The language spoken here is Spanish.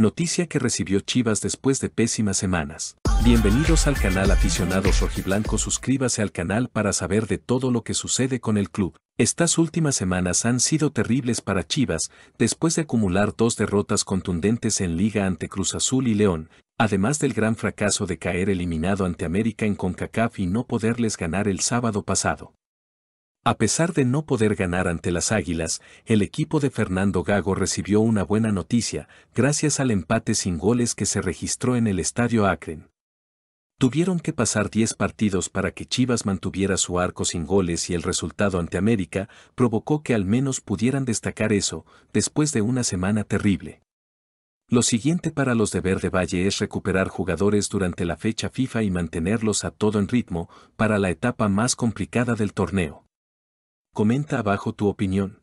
Noticia que recibió Chivas después de pésimas semanas. Bienvenidos al canal Aficionados Rojiblanco. Suscríbase al canal para saber de todo lo que sucede con el club. Estas últimas semanas han sido terribles para Chivas, después de acumular dos derrotas contundentes en liga ante Cruz Azul y León, además del gran fracaso de caer eliminado ante América en CONCACAF y no poderles ganar el sábado pasado. A pesar de no poder ganar ante las Águilas, el equipo de Fernando Gago recibió una buena noticia, gracias al empate sin goles que se registró en el Estadio Akron. Tuvieron que pasar 10 partidos para que Chivas mantuviera su arco sin goles y el resultado ante América provocó que al menos pudieran destacar eso, después de una semana terrible. Lo siguiente para los de Verde Valle es recuperar jugadores durante la fecha FIFA y mantenerlos a todo en ritmo para la etapa más complicada del torneo. Comenta abajo tu opinión.